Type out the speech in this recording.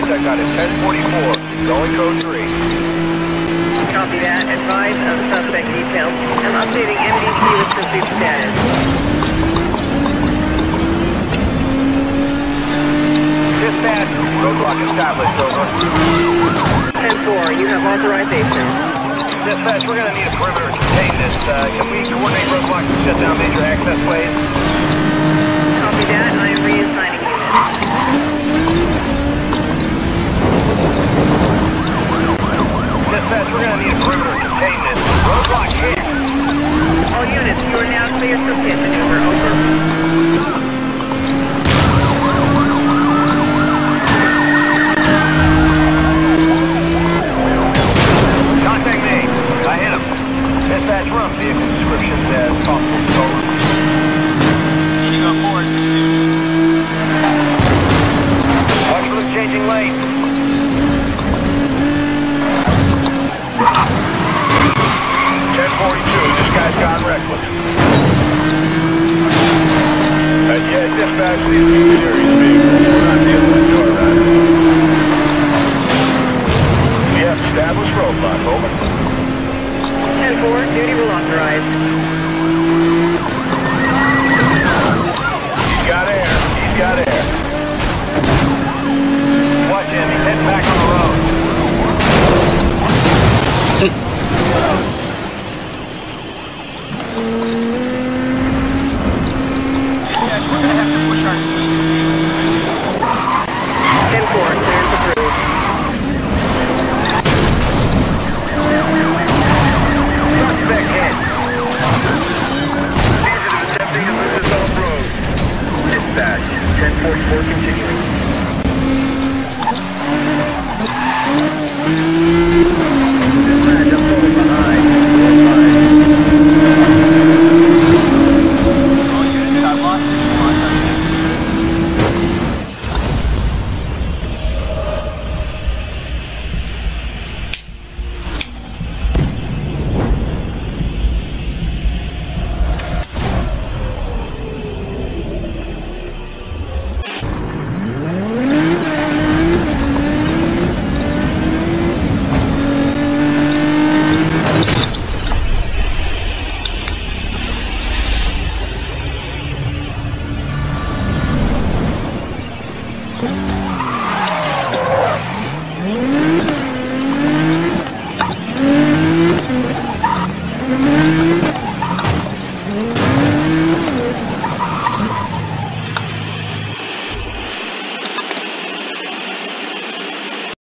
dispatch, I got it. 1044, going code 3. Copy that. Advise of suspect details. I'm updating MDT with pursuit status. Dispatch, roadblock established, over. 10-4, you have authorization. Dispatch, we're gonna need a perimeter to contain this. Uh, can we coordinate roadblocks to shut down major access ways? Yeah, dispatch these two series. We're not dealing with joyride. We have established roadblock. Over. 10-4, duty will authorize. He's got air. He's got air. Watch him. He's heading back on the road.